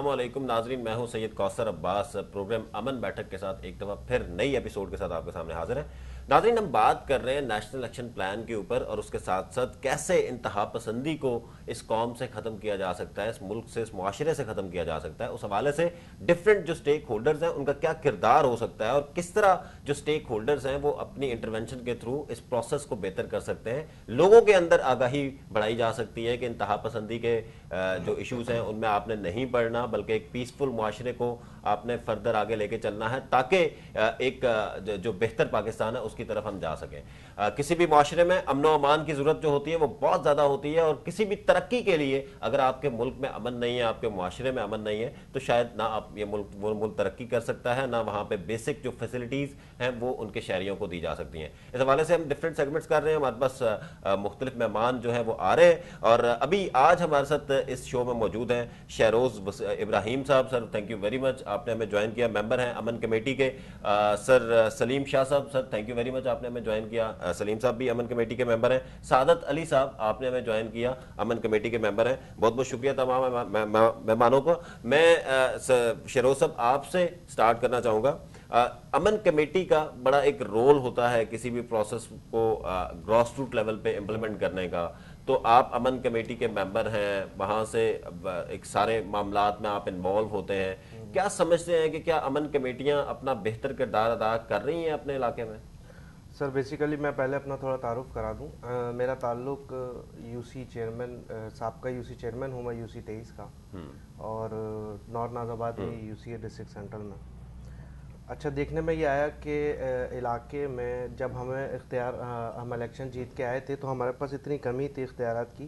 वालेकुम नाजरीन, मैं हूँ सैयद कौसर अब्बास। प्रोग्राम अमन बैठक के साथ एक दफ़ा फिर नई एपिसोड के साथ आपके सामने हाजिर है। नाजरीन, हम बात कर रहे हैं नेशनल एक्शन प्लान के ऊपर और उसके साथ साथ कैसे इंतहा पसंदी को इस कौम से ख़त्म किया जा सकता है, इस मुल्क से, इस माशरे से ख़त्म किया जा सकता है, उस हवाले से डिफरेंट जो स्टेक होल्डर्स हैं, उनका क्या किरदार हो सकता है और किस तरह जो स्टेक होल्डर्स हैं, वो अपनी इंटरवेंशन के थ्रू इस प्रोसेस को बेहतर कर सकते हैं। लोगों के अंदर आगाही बढ़ाई जा सकती है कि इंतहा पसंदी के जो इशूज़ हैं, उनमें आपने नहीं बढ़ना बल्कि एक पीसफुल माशरे को आपने फर्दर आगे लेके चलना है, ताकि एक जो बेहतर पाकिस्तान है, उसकी तरफ़ हम जा सकें। किसी भी माशरे में अमन अमान की ज़रूरत जो होती है, वो बहुत ज़्यादा होती है, और किसी भी तरक्की के लिए अगर आपके मुल्क में अमन नहीं है, आपके माशरे में अमन नहीं है तो शायद ना आप ये मुल्क मुल्क तरक्की कर सकता है, ना वहाँ पर बेसिक जो फैसिलिटीज़ हैं, वो उनके शहरीों को दी जा सकती हैं। इस हवाले से हम डिफरेंट सेगमेंट्स कर रहे हैं, हमारे पास मुख्तलिफ़ मेहमान जो है, वो आ रहे हैं, और अभी आज हमारे साथ इस शो में मौजूद हैं। Shehroz Ibrahim sahab sir thank you very much आपने हमें ज्वाइन किया। मेंबर हैं अमन कमेटी के। आ, sir Salim Shah sahab sir thank you very much आपने हमें ज्वाइन किया। आ, सलीम साहब भी अमन कमेटी के मेंबर हैं। सादत अली साहब आपने हमें ज्वाइन किया। अमन कमेटी के मेंबर हैं। बहुत बहुत शुक्रिया तमाम मेहमानों को। मैं शरोज साहब आपसे स्टार्ट करना चाहूँगा। अमन कमेटी का बड़ा एक रोल होता है किसी भी प्रोसेस को ग्रॉस रूट लेवल पे इम्प्लीमेंट करने का। तो आप अमन कमेटी के मेंबर हैं वहाँ से एक सारे मामला में आप इन्वॉल्व होते हैं। क्या समझते हैं कि क्या अमन कमेटियाँ अपना बेहतर किरदार अदा कर रही हैं अपने इलाके में? सर बेसिकली मैं पहले अपना थोड़ा तारुफ करा दूँ। मेरा ताल्लुक यूसी चेयरमैन सबका यूसी चेयरमैन हूँ मैं यूसी तेईस का। हम्म। और नॉर्थ नाजाबाद में यूसी डिस्ट्रिक्ट सेंट्रल में। अच्छा देखने में ये आया कि इलाके में जब हमें इख्तियार हम इलेक्शन जीत के आए थे तो हमारे पास इतनी कमी थी इख्तियार की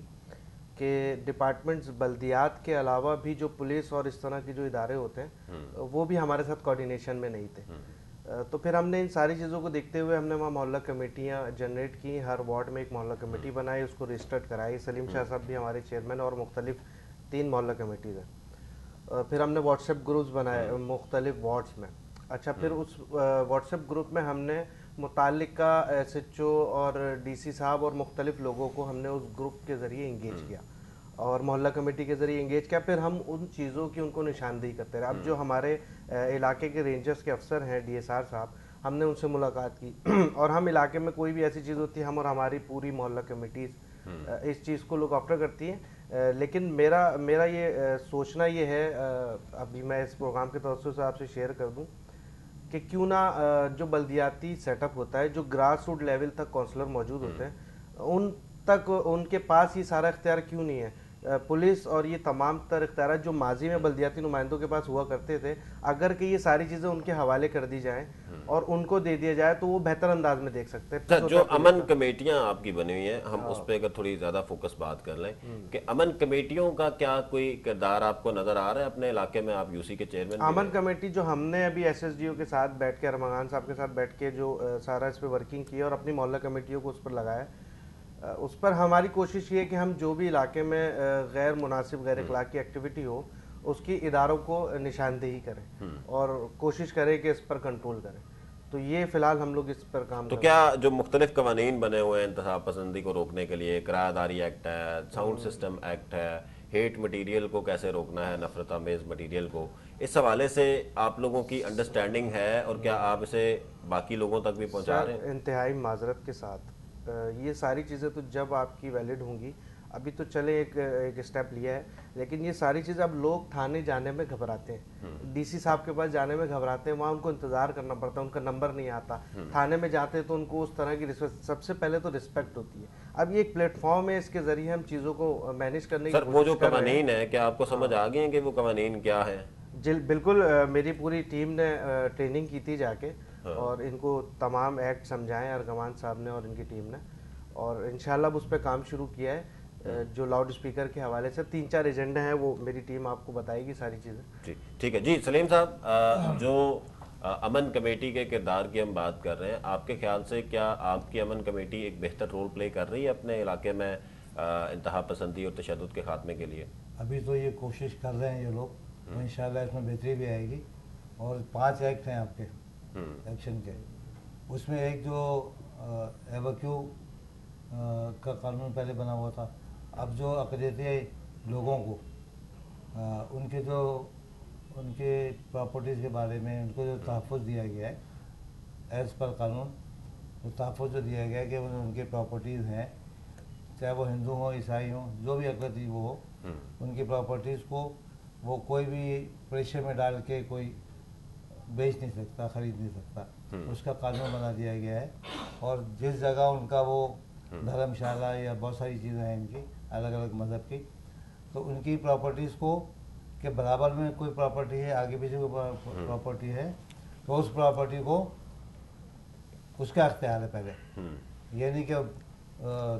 कि डिपार्टमेंट्स बल्दियात के अलावा भी जो पुलिस और इस तरह के जो इदारे होते हैं हम्म। वो भी हमारे साथ कोऑर्डिनेशन में नहीं थे। हम्म। तो फिर हमने इन सारी चीज़ों को देखते हुए हमने वहाँ मोहल्ला कमेटियाँ जनरेट की। हर वार्ड में एक मोहल्ला कमेटी हम्म। बनाई उसको रजिस्टर्ड कराई। सलीम शाह साहब भी हमारे चेयरमैन और मुख्तलिफ़ तीन मोहल्ला कमेटीज़ हैं। फिर हमने व्हाट्सएप ग्रुप्स बनाए मुख्तलिफ़ वार्ड्स में। अच्छा फिर हम्म। उस व्हाट्सएप ग्रुप में हमने मुतल एस एच ओ और डी सी साहब और मुख्तलिफ़ लोगों को हमने उस ग्रुप के ज़रिए इंगेज हम्म। किया और मोहल्ला कमेटी के ज़रिए इंगेज किया फिर हम उन चीज़ों की उनको निशानदेही करते रहे अब जो हम्म। हमारे इलाके के रेंजर्स के अफसर हैं डी एस आर साहब हमने उनसे मुलाकात की और हम इलाके में कोई भी ऐसी चीज़ होती है हम और हमारी पूरी मोहल्ला कमेटीज़ इस चीज़ को लुक आफ्टर करती हैं लेकिन मेरा मेरा ये सोचना ये है अभी मैं इस प्रोग्राम के तवसर से आपसे शेयर कर दूँ कि क्यों ना जो बल्दियाती सेटअप होता है, जो ग्रास रूट लेवल तक काउंसलर मौजूद होते हैं, उन तक, उनके पास ये सारा इख्तियार क्यों नहीं है? पुलिस और ये तमाम तर इख्तियार जो माजी में बल्दियाती नुमाइंदों के पास हुआ करते थे अगर कि ये सारी चीज़ें उनके हवाले कर दी जाएँ हम्म। और उनको दे दिया जाए तो वो बेहतर अंदाज में देख सकते हैं तो जो अमन कमेटियाँ आपकी बनी हुई हैं हम हाँ। उस पर अगर थोड़ी ज़्यादा फोकस बात कर लें हम्म। कि अमन कमेटियों का क्या कोई किरदार आपको नज़र आ रहा है अपने इलाके में आप यूसी के चेयरमैन अमन कमेटी जो हमने अभी एस के साथ बैठ के अरमान साहब के साथ बैठ के जो सारा इस पर वर्किंग की और अपनी मोहल्ला कमेटियों को उस पर लगाया उस पर हमारी कोशिश ये है कि हम जो भी इलाके में गैर मुनासिब गैर अखलाक की एक्टिविटी हो उसकी इदारों को निशानदेही करें हम्म। और कोशिश करें कि इस पर कंट्रोल करें। तो ये फ़िलहाल हम लोग इस पर काम तो क्या जो मुख्तलिफ़ कवानीन बने हुए हैं इंतहा पसंदी को रोकने के लिए किरायादारी एक्ट है साउंड सिस्टम एक्ट है हेट मटेरियल को कैसे रोकना है नफरत आमेज मटेरियल को इस हवाले से आप लोगों की अंडरस्टैंडिंग है और क्या आप इसे बाकी लोगों तक भी पहुँचा रहे हैं? इंतहाई माजरत के साथ ये सारी चीज़ें तो जब आपकी वैलिड होंगी अभी तो चले एक एक स्टेप लिया है लेकिन ये सारी चीज़ अब लोग थाने जाने में घबराते हैं डीसी हम्म। साहब के पास जाने में घबराते हैं वहाँ उनको इंतज़ार करना पड़ता है उनका नंबर नहीं आता हम्म। थाने में जाते हैं तो उनको उस तरह की रिस्पेक्ट सबसे पहले तो रिस्पेक्ट होती है अब ये एक प्लेटफॉर्म है इसके ज़रिए हम चीज़ों को मैनेज करने की वो जो कवानीन है क्या आपको समझ हाँ। आ गए हैं कि वो कवानीन क्या है जी बिल्कुल मेरी पूरी टीम ने ट्रेनिंग की थी जाके हाँ। और इनको तमाम एक्ट समझाएँ अरगमान साहब ने और इनकी टीम ने। और इनशाला उस पर काम शुरू किया है। हाँ। जो लाउड स्पीकर के हवाले से तीन चार एजेंडे हैं वो मेरी टीम आपको बताएगी सारी चीज़ें। ठीक ठीक है। जी सलीम साहब जो अमन कमेटी के किरदार की हम बात कर रहे हैं आपके ख्याल से क्या आपकी अमन कमेटी एक बेहतर रोल प्ले कर रही है अपने इलाके में इंतहा पसंदी और तशद के खात्मे के लिए? अभी तो ये कोशिश कर रहे हैं ये लोग। तो इन इसमें बेहतरी भी आएगी और पाँच एक्ट हैं आपके। एक्शन। के उसमें एक जो एवक्यू का कानून पहले बना हुआ था अब जो अकलीती लोगों को आ, उनके जो उनके प्रॉपर्टीज़ के बारे में उनको जो तहफ़ दिया गया है एज़ पर कानून तो तहफ़ जो दिया गया है कि उनके प्रॉपर्टीज़ हैं चाहे वो हिंदू हों ईसाई हों जो भी अकलती वो हो हम्म। उनकी प्रॉपर्टीज़ को वो कोई भी प्रेशर में डाल के कोई बेच नहीं सकता खरीद नहीं सकता हम्म। उसका कानून बना दिया गया है और जिस जगह उनका वो हम्म। धर्मशाला या बहुत सारी चीज़ें हैं इनकी अलग अलग मज़हब की तो उनकी प्रॉपर्टीज़ को के बराबर में कोई प्रॉपर्टी है आगे पीछे कोई हम्म। प्रॉपर्टी है तो उस प्रॉपर्टी को उसका अख्तियार है पहले हम्म, ये नहीं कि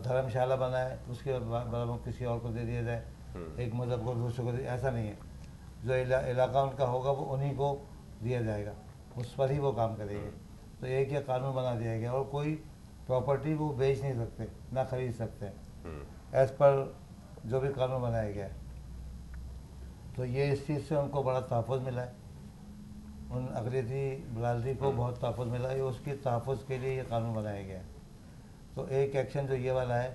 धर्मशाला बनाए उसके बराबर किसी और को दे दिया जाए हम्म। एक मज़हब को दूसरे को ऐसा नहीं है जो इला, इलाका उनका होगा वो उन्हीं को दिया जाएगा। उस पर ही वो काम करेंगे। तो एक ये कानून बना दिया गया और कोई प्रॉपर्टी वो बेच नहीं सकते ना खरीद सकते। हम्म, एज पर जो भी कानून बनाया गया। है तो ये इस चीज़ से उनको बड़ा तहफ़ मिला है। उन अकलीती बरादरी को बहुत तहफ़ मिला है। उसकी तहफ़ के लिए ये कानून बनाया गया है। तो एक एक्शन जो ये वाला है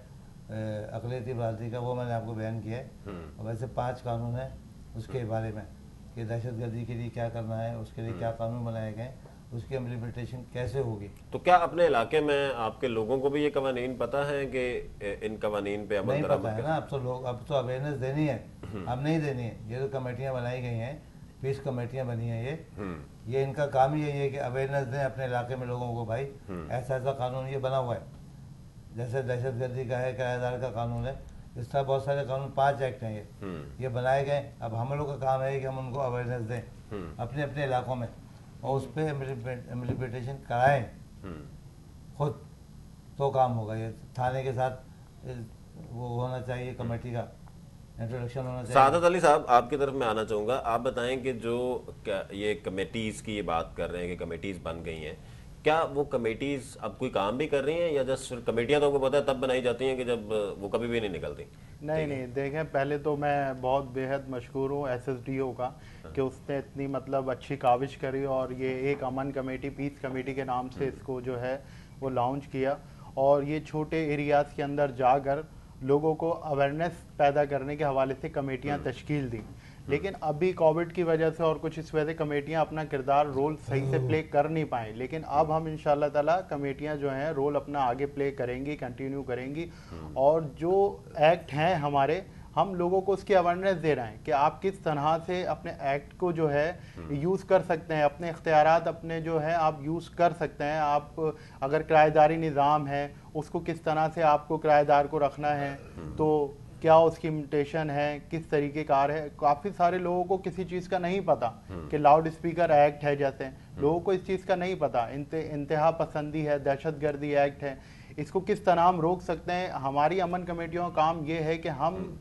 अकलीती बरादरी का वो मैंने आपको बयान किया है। हम्म। वैसे पाँच कानून हैं उसके बारे में। कि दहशत गर्दी के लिए क्या करना है उसके लिए क्या कानून बनाए गए उसकी इम्प्लीमेंटेशन कैसे होगी? तो क्या अपने इलाके में आपके लोगों को भी ये कवानीन पता है कि इन कवानीन पे अमल नहीं पता है ना अब तो लोग अब तो अवेयरनेस देनी है। अब नहीं देनी है। ये तो कमेटियाँ बनाई गई हैं पीस कमेटियाँ बनी हैं ये। हम्म, ये इनका काम ही यही है कि अवेयरनेस दें अपने इलाके में लोगों को भाई। हम्म। ऐसा ऐसा कानून ये बना हुआ है। जैसे दहशत गर्दी का है किराएदार का कानून है। इस तरह बहुत सारे कानून पाँच एक्ट हैं ये। हम्म, ये बनाए गए। अब हम लोग का काम है कि हम उनको अवेयरनेस दें। हम्म, अपने अपने इलाकों में। और उस पर इम्प्लीमेंटेशन कराएँ। हम्म, खुद। तो काम होगा ये। थाने के साथ वो होना चाहिए कमेटी का। इंट्रोडक्शन होना चाहिए। सादत अली साहब आपकी तरफ़ मैं आना चाहूँगा। आप बताएँ कि जो ये कमेटीज की ये बात कर रहे हैं कि कमेटीज बन गई हैं। क्या वो कमेटीज अब कोई काम भी कर रही हैं या जस्ट कमेटियाँ तो आपको पता है तब बनाई जाती हैं कि जब वो कभी भी नहीं निकलती? नहीं नहीं देखें पहले तो मैं बहुत बेहद मशहूर हूँ एस एस डी ओ का कि उसने इतनी मतलब अच्छी काविश करी और ये एक अमन कमेटी पीस कमेटी के नाम से इसको जो है वो लॉन्च किया और ये छोटे एरियाज़ के अंदर जाकर लोगों को अवेयरनेस पैदा करने के हवाले से कमेटियाँ तश्कील दी। लेकिन अभी कोविड की वजह से और कुछ इस वजह से कमेटियाँ अपना किरदार रोल सही से प्ले कर नहीं पाए लेकिन अब हम इंशाल्लाह ताला कमेटियाँ जो हैं रोल अपना आगे प्ले करेंगी कंटिन्यू करेंगी। और जो एक्ट हैं हमारे हम लोगों को उसकी अवेयरनेस दे रहे हैं कि आप किस तरह से अपने एक्ट को जो है यूज़ कर सकते हैं अपने इख्तियारात अपने जो है आप यूज़ कर सकते हैं। आप अगर किराएदारी निज़ाम है उसको किस तरह से आपको किराएदार को रखना है तो क्या उसकी इमिटेशन है किस तरीके का है? काफ़ी सारे लोगों को किसी चीज़ का नहीं पता कि लाउड स्पीकर एक्ट है जैसे। लोगों को इस चीज़ का नहीं पता। इंते, इंतहा पसंदी है दहशत गर्दी एक्ट है। इसको किस तरह हम रोक सकते हैं? हमारी अमन कमेटियों का काम ये है कि हम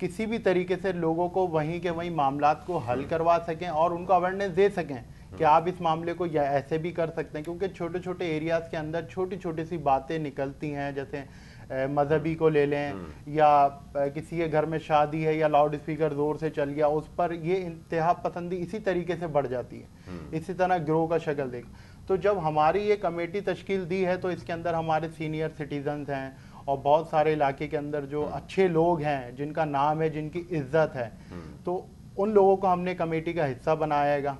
किसी भी तरीके से लोगों को वहीं के वहीं मामला को हल करवा सकें और उनको अवेयरनेस दे सकें कि आप इस मामले को या ऐसे भी कर सकते हैं। क्योंकि छोटे छोटे एरियाज़ के अंदर छोटी छोटी सी बातें निकलती हैं जैसे मजहबी को ले लें या किसी के घर में शादी है या लाउड स्पीकर ज़ोर से चल गया उस पर ये इंतहा पसंदी इसी तरीके से बढ़ जाती है। इसी तरह ग्रोह का शक्ल देख। तो जब हमारी ये कमेटी तश्कील दी है तो इसके अंदर हमारे सीनियर सिटीजन्स हैं और बहुत सारे इलाके के अंदर जो अच्छे लोग हैं जिनका नाम है जिनकी इज़्ज़त है तो उन लोगों को हमने कमेटी का हिस्सा बनाएगा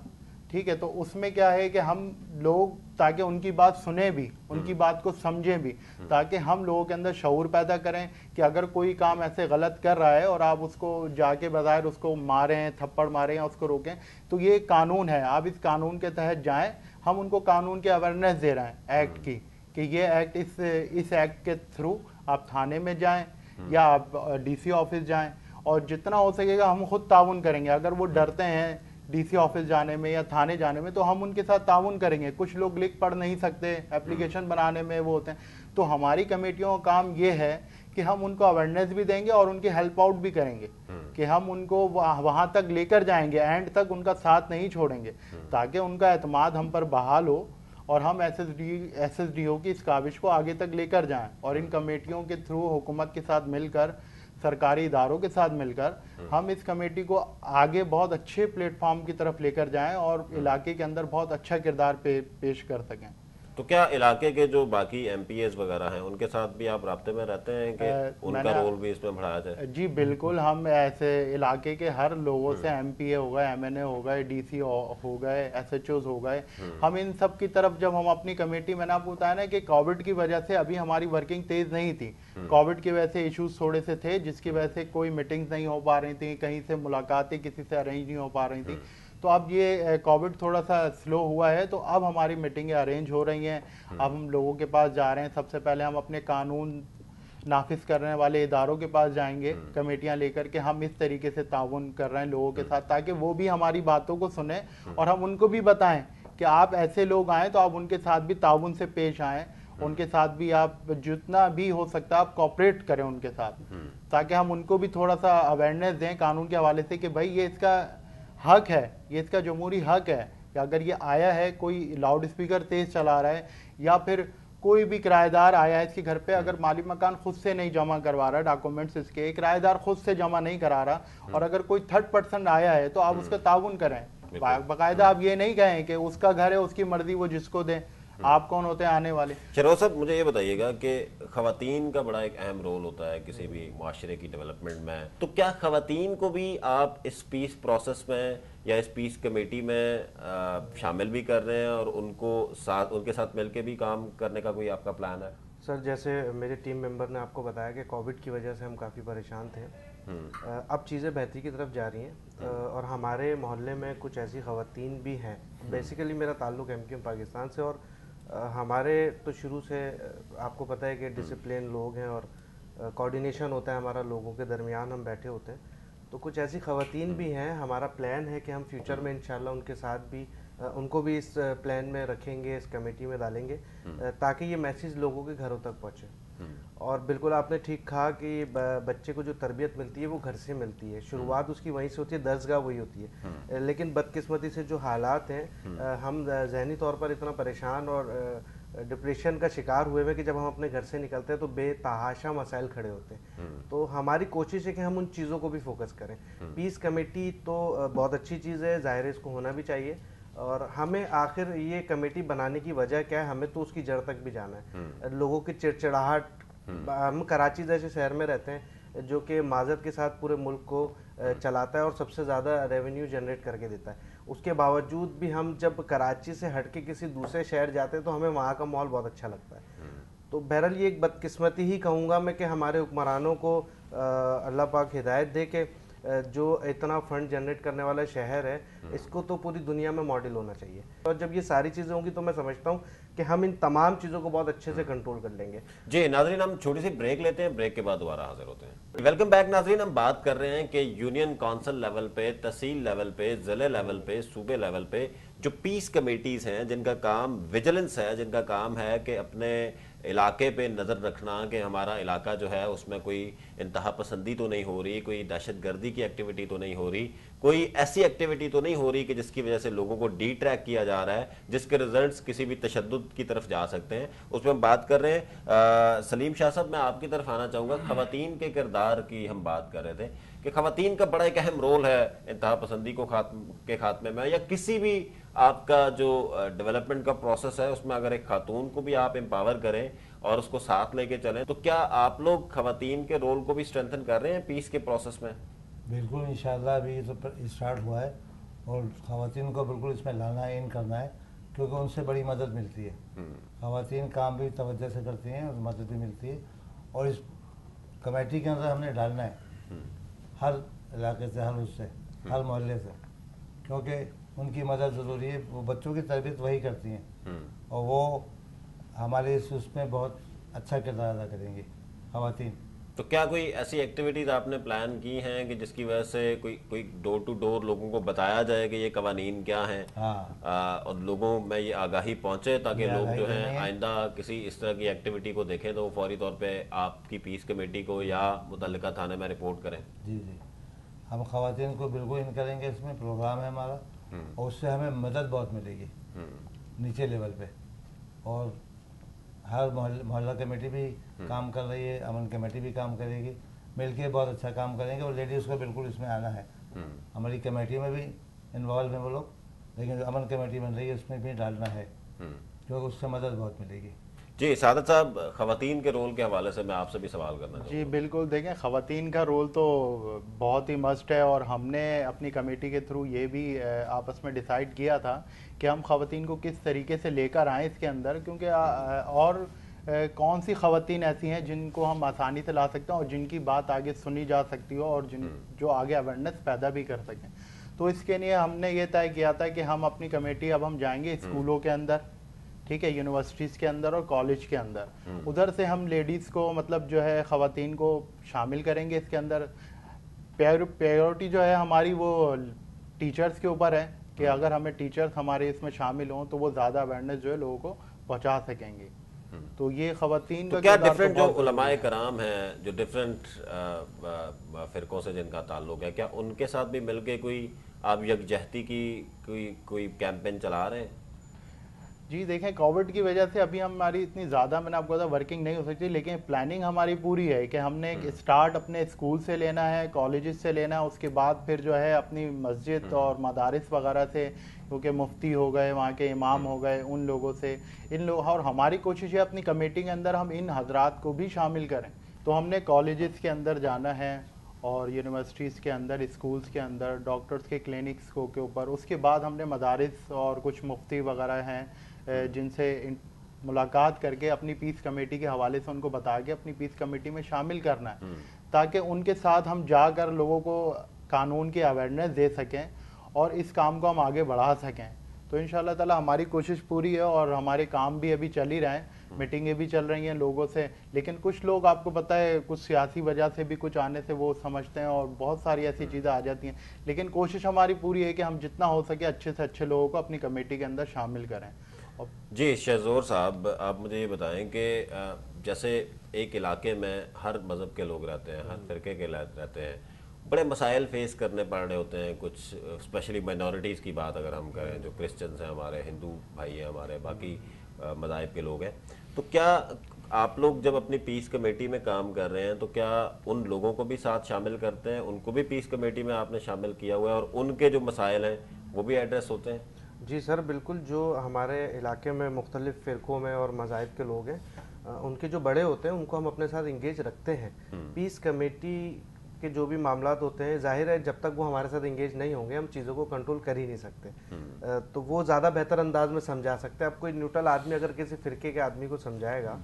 ठीक है तो उसमें क्या है कि हम लोग ताकि उनकी बात सुने भी उनकी बात को समझें भी ताकि हम लोगों के अंदर शऊर पैदा करें कि अगर कोई काम ऐसे गलत कर रहा है और आप उसको जाके बजाय उसको मारें थप्पड़ मारें या उसको रोकें तो ये कानून है। आप इस कानून के तहत जाएँ हम उनको कानून की अवेयरनेस दे रहे हैं एक्ट की कि ये एक्ट इस इस एक्ट के थ्रू आप थाने में जाएँ या आप डीसी ऑफ़िस जाएँ और जितना हो सकेगा हम खुद ताउन करेंगे। अगर वो डरते हैं डीसी ऑफ़िस जाने में या थाने जाने में तो हम उनके साथ ताउन करेंगे। कुछ लोग लिख पढ़ नहीं सकते एप्लीकेशन बनाने में वो होते हैं। तो हमारी कमेटियों का काम ये है कि हम उनको अवेयरनेस भी देंगे और उनकी हेल्प आउट भी करेंगे। कि हम उनको वहाँ तक लेकर जाएँगे एंड तक उनका साथ नहीं छोड़ेंगे। ताकि उनका एतमाद हम पर बहाल हो और हम S S D S S D O की इस काविश को आगे तक लेकर जाएँ और इन कमेटियों के थ्रू हुकूमत के साथ मिलकर सरकारी इदारों के साथ मिलकर हम इस कमेटी को आगे बहुत अच्छे प्लेटफॉर्म की तरफ़ लेकर जाएँ और इलाके के अंदर बहुत अच्छा किरदार पे, पेश कर सकें। तो क्या इलाके के जो बाकी एमपीएस वगैरह हैं उनके साथ भी आप रबते में रहते हैं कि उनका रोल भी इसमें बढ़ाया जाए? जी बिल्कुल हम ऐसे इलाके के हर लोगों से एम पी ए हो गए एम एन ए हो गए डी सी हो गए एस एच ओज हो गए। हम इन सब की तरफ़ जब हम अपनी कमेटी मैंने आपको बताया ना कि कोविड की वजह से अभी हमारी वर्किंग तेज नहीं थी। कोविड की वजह से इश्यूज़ थोड़े से थे जिसकी वजह से कोई मीटिंग्स नहीं हो पा रही थी कहीं से मुलाकातें किसी से अरेंज नहीं हो पा रही थी। तो अब ये कोविड थोड़ा सा स्लो हुआ है तो अब हमारी मीटिंगें अरेंज हो रही हैं। अब हम लोगों के पास जा रहे हैं। सबसे पहले हम अपने कानून नाफिज करने वाले इदारों के पास जाएँगे कमेटियाँ लेकर के हम इस तरीके से ताउन कर रहे हैं लोगों के साथ ताकि वो भी हमारी बातों को सुने और हम उनको भी बताएँ कि आप ऐसे लोग आए तो आप उनके साथ भी ताउन से पेश आएँ। उनके साथ भी आप जितना भी हो सकता है आप कॉपरेट करें उनके साथ। ताकि हम उनको भी थोड़ा सा अवेयरनेस दें कानून के हवाले से कि भाई ये इसका हक है ये इसका जमहूरी हक है कि अगर ये आया है कोई लाउड स्पीकर तेज चला रहा है या फिर कोई भी किराएदार आया है इसके घर पे अगर माली मकान खुद से नहीं जमा करवा रहा डॉक्यूमेंट्स इसके किराएदार खुद से जमा नहीं करा रहा और अगर कोई थर्ड पर्सन आया है तो आप उसका ताउन करें। बाकायदा आप ये नहीं कहें कि उसका घर है उसकी मर्ज़ी वो जिसको दें। आप कौन होते हैं आने वाले? शरोज साहब मुझे ये बताइएगा कि खातन का बड़ा एक अहम रोल होता है किसी भी माशरे की डेवलपमेंट में। तो क्या खातन को भी आप इस पीस प्रोसेस में या इस पीस कमेटी में आ, शामिल भी कर रहे हैं और उनको साथ उनके साथ मिलके भी काम करने का कोई आपका प्लान है? सर जैसे मेरे टीम मेंबर ने आपको बताया कि कोविड की वजह से हम काफ़ी परेशान थे। अब चीज़ें बेहतरी की तरफ़ जा रही हैं। और हमारे मोहल्ले में कुछ ऐसी खवातीन भी हैं। बेसिकली मेरा ताल्लुक एम पाकिस्तान से और हमारे तो शुरू से आपको पता है कि डिसिप्लिन लोग हैं और कोऑर्डिनेशन होता है हमारा लोगों के दरमियान हम बैठे होते हैं। तो कुछ ऐसी खातन भी हैं हमारा प्लान है कि हम फ्यूचर में इंशाल्लाह उनके साथ भी उनको भी इस प्लान में रखेंगे इस कमेटी में डालेंगे ताकि ये मैसेज लोगों के घरों तक पहुँचे। और बिल्कुल आपने ठीक कहा कि बच्चे को जो तरबियत मिलती है वो घर से मिलती है। शुरुआत उसकी वहीं से होती है दर्जगाह वही होती है। लेकिन बदकिस्मती से जो हालात हैं हम जहनी तौर पर इतना परेशान और डिप्रेशन का शिकार हुए हुए कि जब हम अपने घर से निकलते हैं तो बेतहाशा मसाइल खड़े होते हैं। तो हमारी कोशिश है कि हम उन चीज़ों को भी फोकस करें। पीस कमेटी तो बहुत अच्छी चीज़ है ज़ाहिर है इसको होना भी चाहिए। और हमें आखिर ये कमेटी बनाने की वजह क्या है? हमें तो उसकी जड़ तक भी जाना है। लोगों की चिड़चिड़ाहट हम कराची जैसे शहर में रहते हैं जो कि माजत के साथ पूरे मुल्क को चलाता है और सबसे ज़्यादा रेवेन्यू जनरेट करके देता है। उसके बावजूद भी हम जब कराची से हट के किसी दूसरे शहर जाते हैं तो हमें वहाँ का माहौल बहुत अच्छा लगता है। तो बहरहाल ये एक बदकिस्मती ही कहूँगा मैं कि हमारे हुक्मरानों को अल्लाह पाक हिदायत दे के जो इतना फंड जनरेट करने वाला शहर है इसको तो पूरी दुनिया में मॉडल होना चाहिए। और जब ये सारी चीज़ें होंगी तो मैं समझता हूँ कि हम इन तमाम चीज़ों को बहुत अच्छे से कंट्रोल कर लेंगे। जी नाजरीन हम छोटी सी ब्रेक लेते हैं। ब्रेक के बाद दोबारा हाजिर होते हैं। वेलकम बैक नाजरीन। हम बात कर रहे हैं कि यूनियन काउंसिल लेवल पे तहसील लेवल पे ज़िले लेवल पे सूबे लेवल पे जो पीस कमेटीज हैं जिनका काम विजिलेंस है जिनका काम है कि अपने इलाके पे नज़र रखना कि हमारा इलाका जो है उसमें कोई इंतहा पसंदी तो नहीं हो रही कोई दहशत गर्दी की एक्टिविटी तो नहीं हो रही कोई ऐसी एक्टिविटी तो नहीं हो रही कि जिसकी वजह से लोगों को डी ट्रैक किया जा रहा है जिसके रिजल्ट्स किसी भी तशद की तरफ़ जा सकते हैं। उसमें हम बात कर रहे हैं अ, सलीम शाह साहब मैं आपकी तरफ़ आना चाहूँगा। खवतान के किरदार की हम बात कर रहे थे कि खवतान का बड़ा एक अहम रोल है इंतहा पसंदी को खात्म के खात्मे में या किसी भी आपका जो डेवलपमेंट का प्रोसेस है उसमें अगर एक खातून को भी आप एम्पावर करें और उसको साथ लेके चलें तो क्या आप लोग खातन के रोल को भी स्ट्रेंथन कर रहे हैं पीस के प्रोसेस में? बिल्कुल इंशाल्लाह अभी तो स्टार्ट हुआ है और ख़वातीन को बिल्कुल इसमें लाना है इन करना है क्योंकि उनसे बड़ी मदद मिलती है। ख़वातीन काम भी तवज्जो से करती हैं और मदद भी मिलती है और इस कमेटी के अंदर हमने डालना है हर इलाके से हर उससे हर मोहल्ले से क्योंकि उनकी मदद ज़रूरी है। वो बच्चों की तरबियत वही करती हैं। और वो हमारे इस उसमें बहुत अच्छा किरदार अदा करेंगी। ख़वातीन। तो क्या कोई ऐसी एक्टिविटीज़ आपने प्लान की हैं कि जिसकी वजह से कोई कोई डोर टू डोर लोगों को बताया जाए कि ये कवानीन क्या हैं? हाँ। आ, और लोगों में ये आगाही पहुँचे ताकि लोग जो हैं। आइंदा किसी इस तरह की एक्टिविटी को देखें तो फौरी तौर पे आपकी पीस कमेटी को या मुतलका थाने में रिपोर्ट करें। जी जी। हम खातन को बिल्कुल इन करेंगे इसमें। प्रोग्राम है हमारा। और उससे हमें मदद बहुत मिलेगी नीचे लेवल पे। और हर मोहल्ला कमेटी भी काम कर रही है अमन कमेटी भी काम करेगी। मिलके बहुत अच्छा काम करेंगे और लेडीज़ को बिल्कुल इसमें आना है। हमारी कमेटी में भी इन्वॉल्व हैं वो लोग लेकिन जो अमन कमेटी बन रही है उसमें भी डालना है। क्योंकि उससे मदद बहुत मिलेगी। जी सादत साहब खातन के रोल के हवाले से मैं आपसे भी सवाल करना जी बिल्कुल देखें खातन का रोल तो बहुत ही मस्ट है और हमने अपनी कमेटी के थ्रू ये भी आपस में डिसाइड किया था कि हम खातन को किस तरीके से लेकर आएँ इसके अंदर क्योंकि और कौन सी खातन ऐसी हैं जिनको हम आसानी से ला सकते हैं और जिनकी बात आगे सुनी जा सकती हो और जिन जो आगे अवेयरनेस पैदा भी कर सकें। तो इसके लिए हमने ये तय किया था कि हम अपनी कमेटी अब हम जाएँगे स्कूलों के अंदर। ठीक है यूनिवर्सिटीज़ के अंदर और कॉलेज के अंदर। उधर से हम लेडीज़ को मतलब जो है ख़वातीन को शामिल करेंगे इसके अंदर। प्रायोरिटी जो है हमारी वो टीचर्स के ऊपर है कि अगर हमें टीचर्स हमारे इसमें शामिल हों तो वो ज़्यादा अवेयरनेस जो है लोगों को पहुँचा सकेंगे। तो ये खवतिन तो क्या डिफरेंट जो उलमाए कराम हैं जो डिफरेंट फिरकों से जिनका ताल्लुक है क्या उनके साथ भी मिलके कोई आप यकजहती की कोई कोई कैंपेन चला रहे हैं? जी देखें कोविड की वजह से अभी हमारी इतनी ज़्यादा मैंने आपको बताया वर्किंग नहीं हो सकती लेकिन प्लानिंग हमारी पूरी है कि हमने स्टार्ट अपने स्कूल से लेना है कॉलेजेस से लेना है उसके बाद फिर जो है अपनी मस्जिद और मदारस वगैरह से क्योंकि मुफ्ती हो गए वहाँ के इमाम हो गए उन लोगों से इन लोग और हमारी कोशिश है अपनी कमेटी के अंदर हम इन हजरात को भी शामिल करें। तो हमने कॉलेजेस के अंदर जाना है और यूनिवर्सिटीज़ के अंदर स्कूल्स के अंदर डॉक्टर्स के क्लिनिक्स को के ऊपर उसके बाद हमने मदारस और कुछ मुफ्ती वगैरह हैं जिनसे मुलाकात करके अपनी पीस कमेटी के हवाले से उनको बता के अपनी पीस कमेटी में शामिल करना है। ताकि उनके साथ हम जाकर लोगों को कानून की अवेयरनेस दे सकें और इस काम को हम आगे बढ़ा सकें। तो इन ताला हमारी कोशिश पूरी है और हमारे काम भी अभी चल ही रहे हैं। मीटिंगें भी चल रही हैं लोगों से लेकिन कुछ लोग आपको पता है कुछ सियासी वजह से भी कुछ आने से वो समझते हैं और बहुत सारी ऐसी चीज़ें आ जाती हैं। लेकिन कोशिश हमारी पूरी है कि हम जितना हो सके अच्छे से अच्छे लोगों को अपनी कमेटी के अंदर शामिल करें। जी शहजोर साहब आप मुझे ये बताएँ कि जैसे एक इलाके में हर मज़हब के लोग रहते हैं हर फिरके के ला- रहते हैं बड़े मसाइल फेस करने पड़ रहे होते हैं कुछ स्पेशली माइनॉरिटीज़ की बात अगर हम करें जो क्रिश्चियंस हैं हमारे हिंदू भाई हैं हमारे बाकी मज़ाहिब के लोग हैं तो क्या आप लोग जब अपनी पीस कमेटी में काम कर रहे हैं तो क्या उन लोगों को भी साथ शामिल करते हैं? उनको भी पीस कमेटी में आपने शामिल किया हुआ है और उनके जो मसाइल हैं वो भी एड्रेस होते हैं? जी सर बिल्कुल जो हमारे इलाके में मुख्तलिफ़ फ़िरक़ों में और मज़ाहब के लोग हैं उनके जो बड़े होते हैं उनको हम अपने साथ इंगेज रखते हैं। पीस कमेटी के जो भी मामला होते हैं ज़ाहिर है जब तक वो हमारे साथ इंगेज नहीं होंगे हम चीज़ों को कंट्रोल कर ही नहीं सकते। तो वो ज़्यादा बेहतर अंदाज में समझा सकते हैं। अब कोई न्यूट्रल आदमी अगर किसी फ़िरके के आदमी को समझाएगा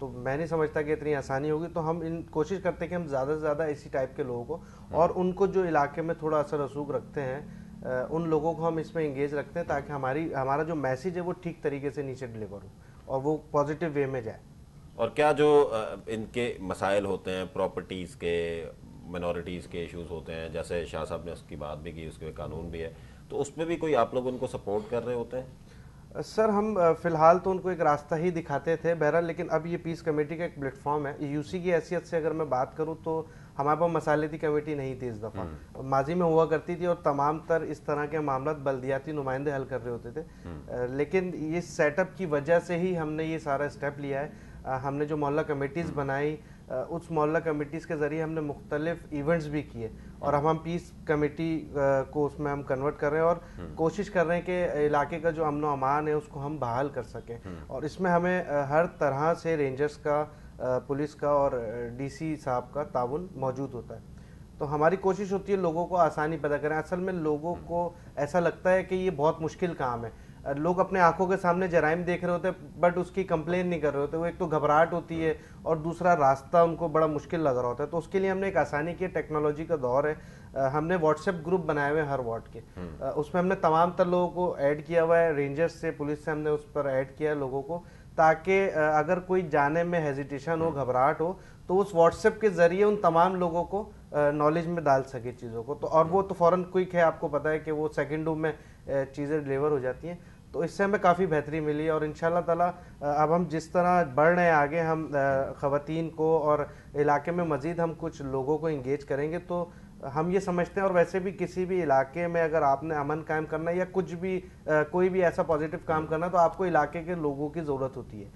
तो मैं नहीं समझता कि इतनी आसानी होगी। तो हम इन कोशिश करते हैं कि हम ज़्यादा से ज़्यादा इसी टाइप के लोगों को और उनको जो इलाके में थोड़ा असर रसूख रखते हैं उन लोगों को हम इसमें इंगेज रखते हैं ताकि हमारी हमारा जो मैसेज है वो ठीक तरीके से नीचे डिलीवर हो और वो पॉजिटिव वे में जाए। और क्या जो इनके मसाइल होते हैं प्रॉपर्टीज़ के मिनॉरिटीज़ के इश्यूज़ होते हैं जैसे शाह साहब ने उसकी बात भी की उसके कानून भी है तो उसमें भी कोई आप लोग उनको सपोर्ट कर रहे होते हैं? सर हम फ़िलहाल तो उनको एक रास्ता ही दिखाते थे बहरहाल लेकिन अब ये पीस कमेटी का एक प्लेटफॉर्म है। यूसी की हैसियत से अगर मैं बात करूँ तो हमारे पास मसालेती कमेटी नहीं थी इस दफ़ा। माजी में हुआ करती थी और तमाम तर इस तरह के मामला बल्दियाती नुमाइंदे हल कर रहे होते थे। लेकिन ये सेटअप की वजह से ही हमने ये सारा स्टेप लिया है। हमने जो मोहल्ला कमेटीज़ बनाई उस मोहल्ला कमेटीज़ के ज़रिए हमने मुख्तलिफ़ इवेंट्स भी किए। और हम हम पीस कमेटी को उसमें हम कन्वर्ट कर रहे हैं और कोशिश कर रहे हैं कि इलाके का जो अमन अमान है उसको हम बहाल कर सकें। और इसमें हमें हर तरह से रेंजर्स का पुलिस का और डीसी साहब का ताउन मौजूद होता है। तो हमारी कोशिश होती है लोगों को आसानी पैदा करें। असल में लोगों को ऐसा लगता है कि ये बहुत मुश्किल काम है। लोग अपने आँखों के सामने जराइम देख रहे होते हैं बट उसकी कंप्लेन नहीं कर रहे होते। वो एक तो घबराहट होती है और दूसरा रास्ता उनको बड़ा मुश्किल लग रहा होता है। तो उसके लिए हमने एक आसानी की टेक्नोलॉजी का दौर है। हमने व्हाट्सएप ग्रुप बनाए हुए हर वार्ड के। उसमें हमने तमाम तर लोगों को ऐड किया हुआ है। रेंजर्स से पुलिस से हमने उस पर ऐड किया है लोगों को। ताकि अगर कोई जाने में हेजिटेशन हो, घबराहट हो तो उस व्हाट्सएप के ज़रिए उन तमाम लोगों को नॉलेज में डाल सके चीज़ों को। तो और वो तो फ़ौरन क्विक है, आपको पता है कि वो सेकेंडों में चीज़ें डिलीवर हो जाती हैं। तो इससे हमें काफ़ी बेहतरी मिली और इन ताला अब हम जिस तरह बढ़ रहे हैं आगे, हम ख़वातीन को और इलाके में मज़ीद हम कुछ लोगों को इंगेज करेंगे तो हम ये समझते हैं और वैसे भी किसी भी इलाके में अगर आपने अमन कायम करना है या कुछ भी अ, कोई भी ऐसा पॉजिटिव काम करना है तो आपको इलाके के लोगों की ज़रूरत होती है।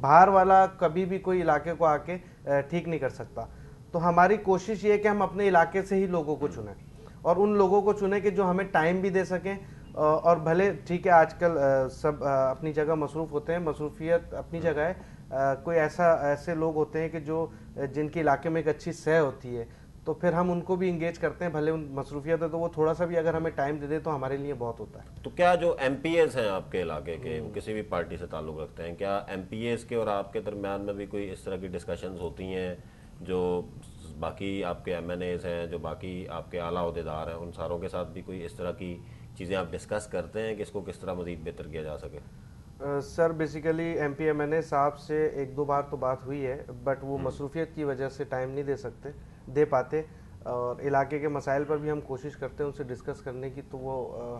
बाहर वाला कभी भी कोई इलाके को आके ठीक नहीं कर सकता। तो हमारी कोशिश ये है कि हम अपने इलाके से ही लोगों को चुनें और उन लोगों को चुनें कि जो हमें टाइम भी दे सकें और भले ठीक है आजकल सब अपनी जगह मसरूफ़ होते हैं मसरूफियत अपनी जगह है कोई ऐसा ऐसे लोग होते हैं कि जो जिनके इलाके में एक अच्छी सह होती है तो फिर हम उनको भी इंगेज करते हैं भले उन मसरूफियत है तो वो थोड़ा सा भी अगर हमें टाइम दे दे तो हमारे लिए बहुत होता है। तो क्या जो एम हैं आपके इलाके के वो किसी भी पार्टी से ताल्लुक़ रखते हैं? क्या एमपीएस के और आपके दरमियान में भी कोई इस तरह की डिस्कशन होती हैं जो बाकी आपके एम हैं जो बाकी आपके आला अहदेदार हैं उन सारों के साथ भी कोई इस तरह की चीज़ें आप डिस्कस करते हैं कि इसको किस तरह मजीद बेहतर किया जा सके? Sir basically M P M N A sahab से एक दो बार तो बात हुई है बट वो मसरूफियत की वजह से टाइम नहीं दे सकते। दे पाते और इलाके के मसाइल पर भी हम कोशिश करते हैं उनसे डिस्कस करने की तो वो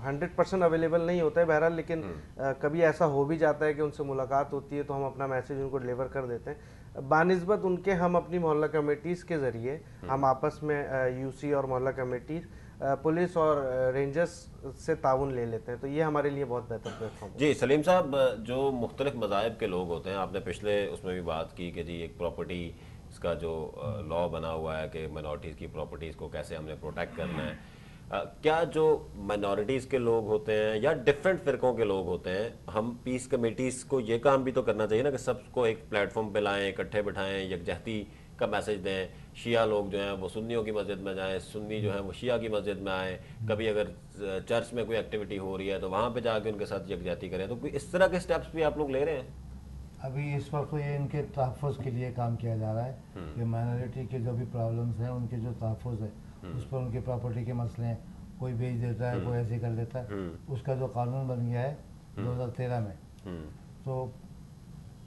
हंड्रेड परसेंट अवेलेबल नहीं होता है बहरहाल लेकिन अ, कभी ऐसा हो भी जाता है कि उनसे मुलाकात होती है तो हम अपना मैसेज उनको डिलीवर कर देते हैं। बानस्बत उनके हम अपनी मोहल्ला कमेटीज़ के ज़रिए हम आपस में यूसी और मोहल्ला कमेटी पुलिस और रेंजर्स से ताउन ले लेते हैं तो ये हमारे लिए बहुत बेहतर प्लेटफॉर्म जी सलीम साहब जो मुख्तलिफ़ मज़ाहब के लोग होते हैं आपने पिछले उसमें भी बात की कि जी एक प्रॉपर्टी इसका जो लॉ बना हुआ है कि माइनॉरिटीज़ की प्रॉपर्टीज़ को कैसे हमने प्रोटेक्ट करना है। क्या जो माइनॉरिटीज़ के लोग होते हैं या डिफरेंट फ़िरकों के लोग होते हैं, हम पीस कमेटीज़ को ये काम भी तो करना चाहिए ना कि सबको एक प्लेटफॉर्म पे लाएँ, इकट्ठे बिठाएँ, यकजहती का मैसेज दें। शिया लोग जो हैं वो सुन्नियों की मस्जिद में जाएँ, सुन्नी जो है वो शिया की मस्जिद में आएँ। कभी अगर चर्च में कोई एक्टिविटी हो रही है तो वहाँ पे जाके उनके साथ यकजहती करें। तो इस तरह के स्टेप्स भी आप लोग ले रहे हैं? अभी इस वक्त ये इनके तहफ़ के लिए काम किया जा रहा है। कि माइनॉरिटी के जो भी प्रॉब्लम्स हैं उनके जो तहफ़ है उस पर उनके प्रॉपर्टी के मसले हैं। कोई बेच देता है कोई ऐसे कर देता है। उसका जो कानून बन गया है दो हज़ार तेरह में। हम्म, तो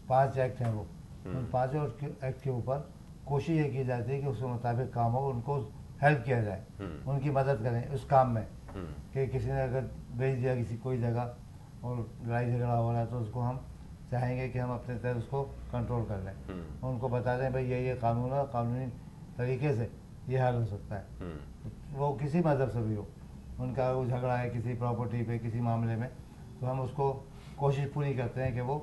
पाँच एक्ट हैं वो। उन पाँचों एक्ट के ऊपर कोशिश ये की जाती है कि उसके मुताबिक काम हो उनको हेल्प किया जाए। उनकी मदद करें उस काम में। हम्म, कि किसी ने अगर बेच दिया किसी कोई जगह और लड़ाई झगड़ा हो रहा है तो उसको हम चाहेंगे कि हम अपने तरह उसको कंट्रोल कर लें। हम्म, उनको बता दें भाई ये ये कानून है कानूनी तरीके से ये हल हो सकता है। हम्म, वो किसी मज़हब से भी हो उनका वो झगड़ा है किसी प्रॉपर्टी पे किसी मामले में तो हम उसको कोशिश पूरी करते हैं कि वो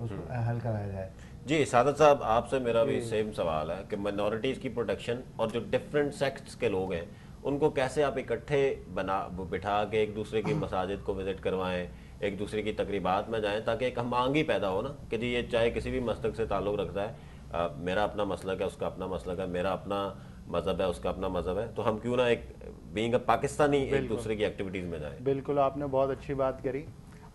उसको हल कराया जाए। जी सादत साहब आपसे मेरा भी सेम सवाल है कि माइनॉरिटीज़ की प्रोटेक्शन और जो डिफरेंट सेक्ट्स के लोग हैं उनको कैसे आप इकट्ठे बना बिठा के एक दूसरे की मसाजिद को विज़िट करवाएँ? एक दूसरे की तकरीबात में जाएँ ताकि एक मांग ही पैदा हो ना कि जी ये चाहे किसी भी मस्तक से ताल्लुक़ रखता है अ, मेरा अपना मसलक है उसका अपना मसलक है मेरा अपना मज़हब है उसका अपना मज़हब है तो हम क्यों ना एक बींग पाकिस्तानी एक दूसरे की एक्टिविटीज़ में जाएँ। बिल्कुल आपने बहुत अच्छी बात करी।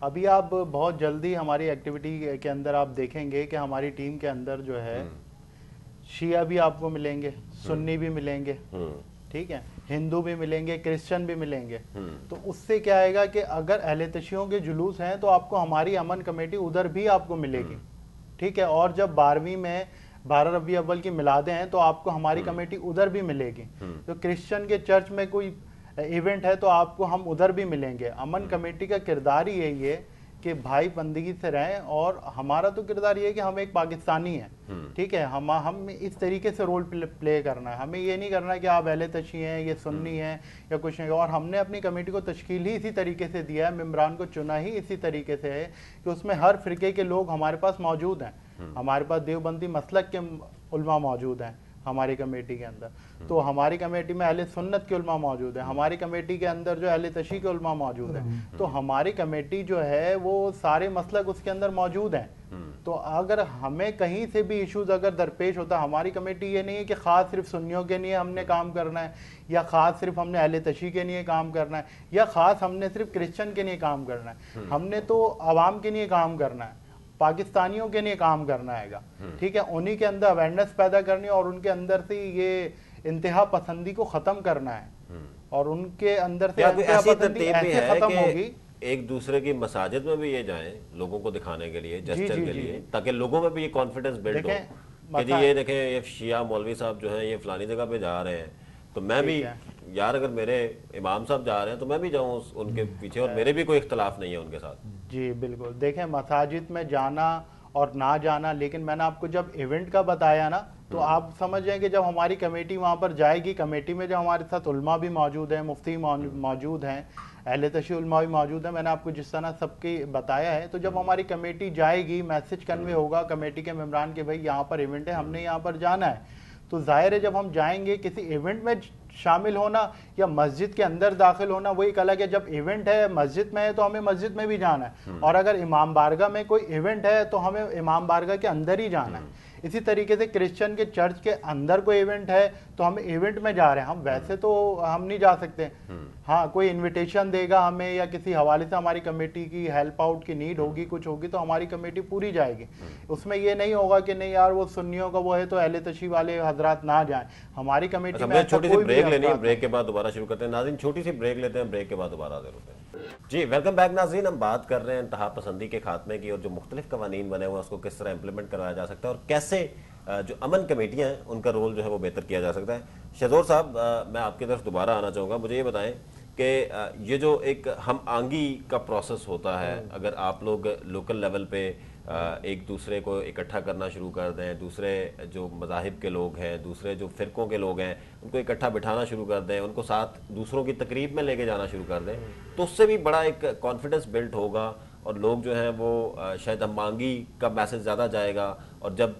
अभी आप बहुत जल्दी हमारी एक्टिविटी के अंदर आप देखेंगे कि हमारी टीम के अंदर जो है शिया भी आपको मिलेंगे सुन्नी भी मिलेंगे हम्म, ठीक है? हिंदू भी मिलेंगे क्रिश्चियन भी मिलेंगे। हम्म, तो उससे क्या आएगा कि अगर अहले तशियों के जुलूस हैं तो आपको हमारी अमन कमेटी उधर भी आपको मिलेगी। ठीक है? और जब बारहवीं में बारह रबी अव्वल की मिलादे हैं तो आपको हमारी कमेटी उधर भी मिलेगी। तो क्रिश्चियन के चर्च में कोई इवेंट है तो आपको हम उधर भी मिलेंगे। अमन कमेटी का किरदार ही यही है कि भाई बंदगी से रहें और हमारा तो किरदार ये है कि हम एक पाकिस्तानी हैं। ठीक है हम हम इस तरीके से रोल प्ले, प्ले करना है। हमें ये नहीं करना है कि आप अहले तशी हैं ये सुन्नी हैं या कुछ नहीं। और हमने अपनी कमेटी को तश्कील ही इसी तरीके से दिया है मेम्बरान को चुना ही इसी तरीके से है कि उसमें हर फिरके के लोग हमारे पास मौजूद हैं। हमारे पास देवबंदी मसलक के मौजूद हैं। हमारी कमेटी के अंदर। तो हमारी कमेटी में अहले सुन्नत के उलमा मौजूद है हमारी कमेटी के अंदर जो अहले तशी के उलमा मौजूद है। तो हमारी कमेटी जो है वो सारे मसलक उसके अंदर मौजूद हैं। तो अगर हमें कहीं से भी इश्यूज़ अगर दरपेश होता हमारी कमेटी ये नहीं है कि ख़ास सिर्फ़ सुन्नियों के लिए हमने काम करना है या ख़ास सिर्फ़ हमने अहले तशी के लिए काम करना है या ख़ास हमने सिर्फ़ क्रिश्चियन के लिए काम करना है। हमने तो आवाम के लिए काम करना है। पाकिस्तानियों के लिए काम करना है ठीक है? उन्हीं के अंदर अवेयरनेस पैदा करनी है और उनके अंदर से ये इंतहा पसंदी को ख़त्म करना है। और उनके अंदर से ऐसी है खत्म होगी। एक दूसरे की मसाजिद में भी ये जाएँ लोगों को दिखाने के लिए जस्टर के लिए ताकि लोगों में भी ये कॉन्फिडेंस बिल्ड हो। कि जी ये देखें ये शिया मौलवी साहब जो हैं ये फलानी जगह पे जा रहे हैं। तो मैं भी यार अगर मेरे इमाम साहब जा रहे हैं तो मैं भी जाऊँ उनके पीछे और मेरे भी कोई इख्तलाफ नहीं है उनके साथ। जी बिल्कुल। देखें मसाजिद में जाना और ना जाना लेकिन मैंने आपको जब इवेंट का बताया ना तो आप समझ जाएँ कि जब हमारी कमेटी वहाँ पर जाएगी कमेटी में जब हमारे साथ उल्मा भी मौजूद हैं मुफ्ती मौजूद हैं अहले तशी उलमा भी मौजूद हैं मैंने आपको जिस तरह सबके बताया है तो जब हमारी कमेटी जाएगी मैसेज कन्वे होगा कमेटी के मेम्बरान के भाई यहाँ पर इवेंट है हमने यहाँ पर जाना है। तो ज़ाहिर है जब हम जाएँगे किसी इवेंट में शामिल होना या मस्जिद के अंदर दाखिल होना वही एक अलग है। जब इवेंट है मस्जिद में है तो हमें मस्जिद में भी जाना है। और अगर इमाम बारगा में कोई इवेंट है तो हमें इमाम बारगा के अंदर ही जाना है। इसी तरीके से क्रिश्चियन के चर्च के अंदर कोई इवेंट है तो हम इवेंट में जा रहे हैं। हम वैसे तो हम नहीं जा सकते। हाँ कोई इनविटेशन देगा हमें या किसी हवाले से हमारी कमेटी की हेल्प आउट की नीड होगी कुछ होगी तो हमारी कमेटी पूरी जाएगी। उसमें ये नहीं होगा कि नहीं यार वो सुन्नियों का वो है तो अहले तशी वाले हजरात ना जाए। हमारी कमेटी अच्छा में छोटी सी ब्रेक लेनी है। ब्रेक के बाद दोबारा शुरू करते हैं। नाजिन छोटी सी ब्रेक लेते हैं। ब्रेक के बाद दोबारा हाजिर होते हैं। जी वेलकम बैक नाजीन हम बात कर रहे हैं इंतहा पसंदी के खात्मे की और जो मुख्तलिफ़ कवानीन बने हुए हैं उसको किस तरह इंप्लीमेंट करवाया जा सकता है और कैसे अ, जो अमन कमेटियाँ हैं उनका रोल जो है वो बेहतर किया जा सकता है। शहजोर साहब मैं आपकी तरफ़ दोबारा आना चाहूँगा। मुझे ये बताएँ कि ये जो एक हम आंगी का प्रोसेस होता है अगर आप लोग लोकल लेवल पे एक दूसरे को इकट्ठा करना शुरू कर दें दूसरे जो मजाहिब के लोग हैं दूसरे जो फ़िरक़ों के लोग हैं उनको इकट्ठा बिठाना शुरू कर दें उनको साथ दूसरों की तकरीब में लेके जाना शुरू कर दें तो उससे भी बड़ा एक कॉन्फिडेंस बिल्ट होगा और लोग जो हैं वो शायद हम मांगी का मैसेज ज़्यादा जाएगा और जब